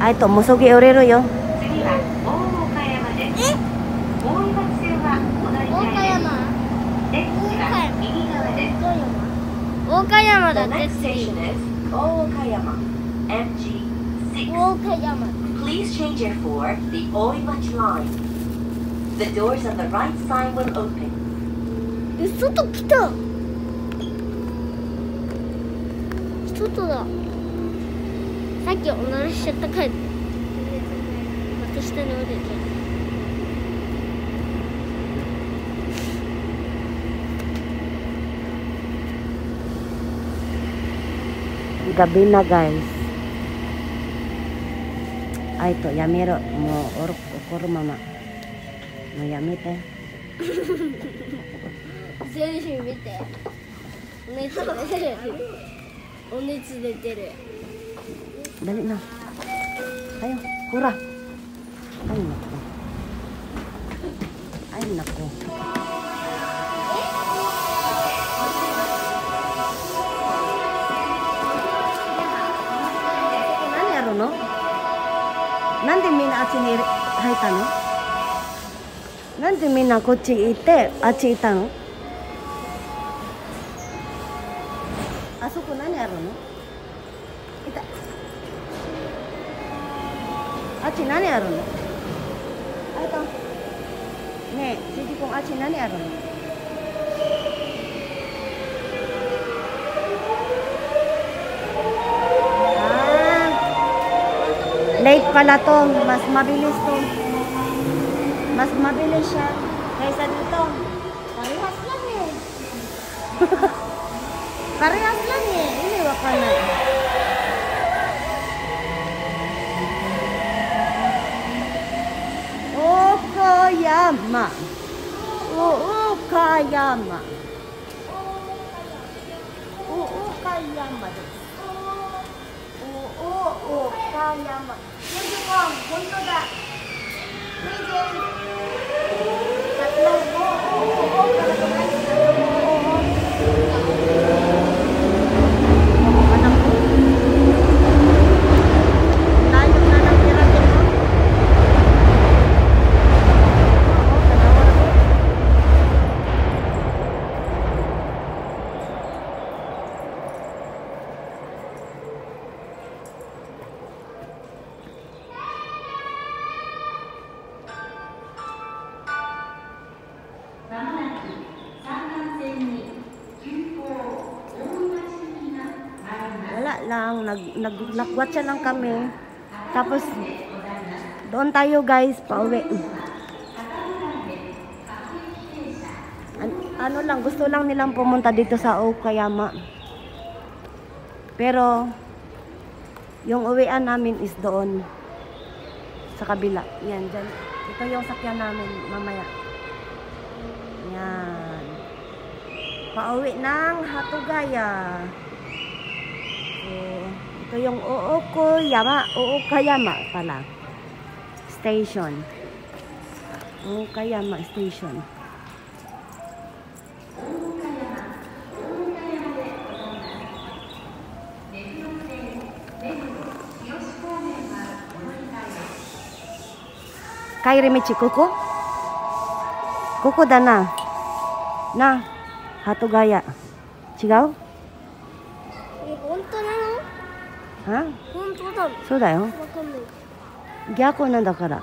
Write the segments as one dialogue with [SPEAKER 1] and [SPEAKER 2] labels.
[SPEAKER 1] あいともそぎ折れるよ
[SPEAKER 2] 大岡山。
[SPEAKER 3] だって次
[SPEAKER 2] 大岡山 MG6
[SPEAKER 3] 大岡山
[SPEAKER 2] Please change it for the Oimach line The doors on the right side will open
[SPEAKER 3] 外来た外ださっきおならしちゃったからまた下に降りて
[SPEAKER 1] gabi na guys ay to yamero mo or okoro mama mo yamete
[SPEAKER 3] 選手見てお熱出てるお熱出てる
[SPEAKER 1] dali na. Ayo hura ay nako. Ay nako. Nani aro no? なんでみんなあっちに入ったのなんでみんなこっち行ってあっち行ったのあそこ何あるのあっち何あるのあいとねえシジ君あっち何あるの Ah, late pala to. Mas mabilis to. Mas mabilis siya kaysa dito. Parehas lang eh. Parehas lang eh. Iniwa ka na. 山大岡山大岡山です大岡山24本当だ nag, nag, nagwatcha lang kami. Tapos, doon tayo guys, pauwi. An, ano lang, gusto lang nilang pumunta dito sa Okayama. Pero, yung uwian namin is doon. Sa kabila. Yan, dyan. Ito yung sakyan namin mamaya. Yan. Pauwi ng Hatugaya. So, ito yung Ookoyama Ookayama pala. Station. Ookayama station. 帰り道ここここだな
[SPEAKER 3] な鳩ヶ谷違う
[SPEAKER 1] は
[SPEAKER 3] 本当だわ
[SPEAKER 1] そうだよ。
[SPEAKER 3] かんない
[SPEAKER 1] 逆なんだから。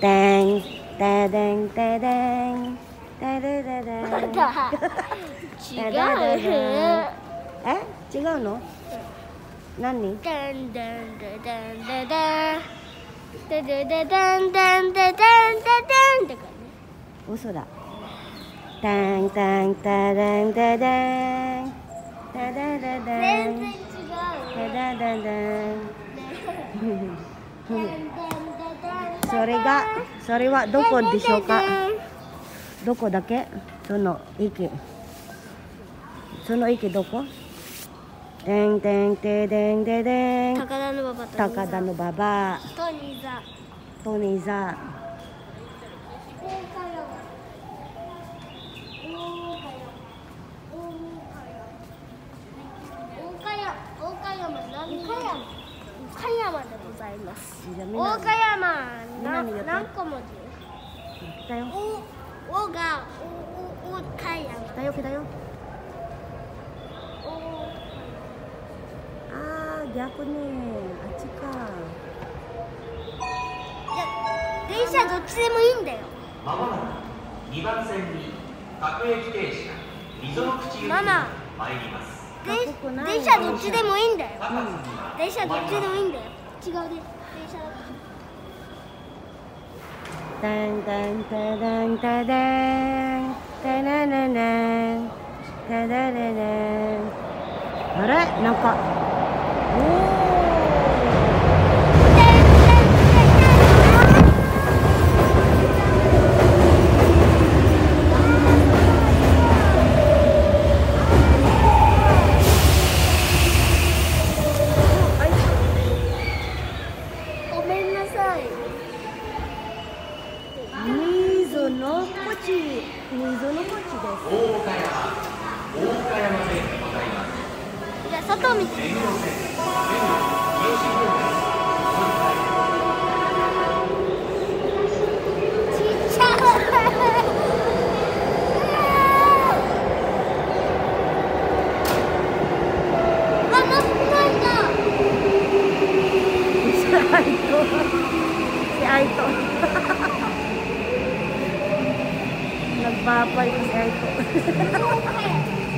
[SPEAKER 1] ダメダメ。
[SPEAKER 3] でん
[SPEAKER 1] でんでんでん。それどこなの？それどこ？でんででんででん。ででででん。
[SPEAKER 3] まだ違う
[SPEAKER 1] え？違うの？何？
[SPEAKER 3] でんでんででんででんででででんでんででんででんって感
[SPEAKER 1] 嘘だ。でんでんででんででん。でででで
[SPEAKER 3] じ全
[SPEAKER 1] ん。
[SPEAKER 3] 然違う
[SPEAKER 1] ででででん。
[SPEAKER 3] でんでんででん
[SPEAKER 1] それがそれはどこでしょうか？どこだけ？その駅。その駅どこ？でんでんででんででん。
[SPEAKER 3] 高田の馬場と
[SPEAKER 1] 高田の馬場。トニーザ
[SPEAKER 3] 大岡山。大岡山。でございます。岡山何個文字
[SPEAKER 1] 来たよ。
[SPEAKER 3] おおがおお岡山
[SPEAKER 1] 来たよ来たよ
[SPEAKER 3] お
[SPEAKER 1] あー逆ねあっちか
[SPEAKER 3] いや電車どっちでもいいんだよ
[SPEAKER 4] まもなく2番線に各駅停車溝の口行きに参ります
[SPEAKER 3] 電車どっちでもいいんだよ
[SPEAKER 4] 高津には
[SPEAKER 3] 電車どっちでもいいんだよ違うで電車だ
[SPEAKER 1] でんでんででんででんでねねねんででででんあれなんかお
[SPEAKER 5] お
[SPEAKER 1] Papay, mas aircon.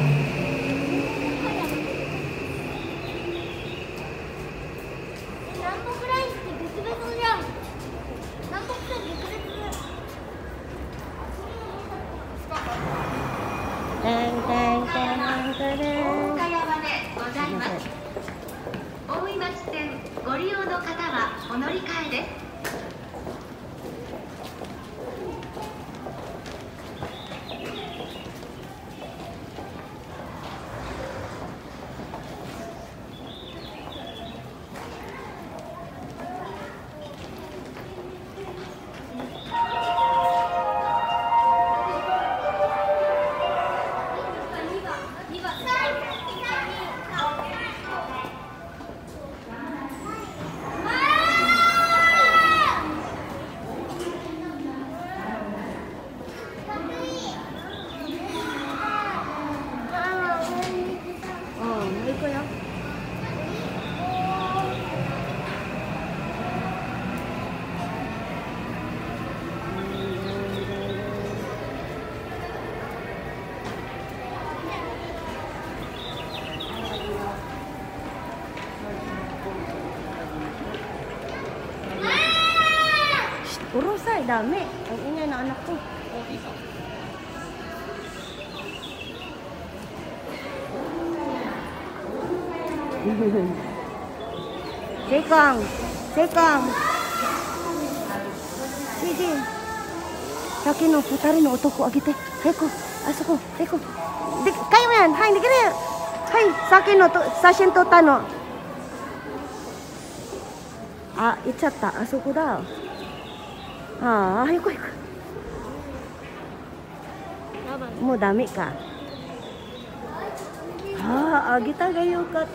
[SPEAKER 1] Urusay, dami. Ang ingay na anak ko. Sekong, Sekong. Sige. さっきの二人の男あげて。早く、あそこ、早く。で、カイメン、はい、できる。はい、さっきのと写真撮ったの。あ、行っちゃった。あそこだ。ああ、行こう行こ
[SPEAKER 3] やばいう
[SPEAKER 1] もうダメか。ああ、あげたがよかっ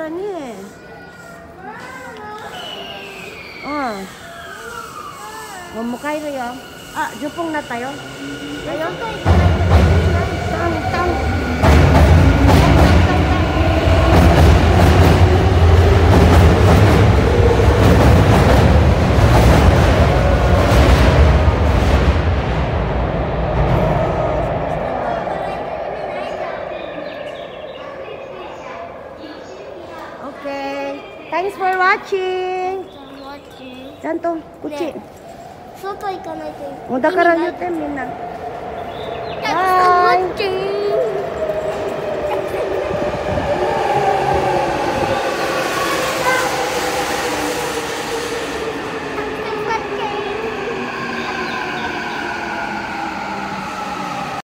[SPEAKER 3] 外行かないと
[SPEAKER 1] だから言ってみんな。
[SPEAKER 3] バイ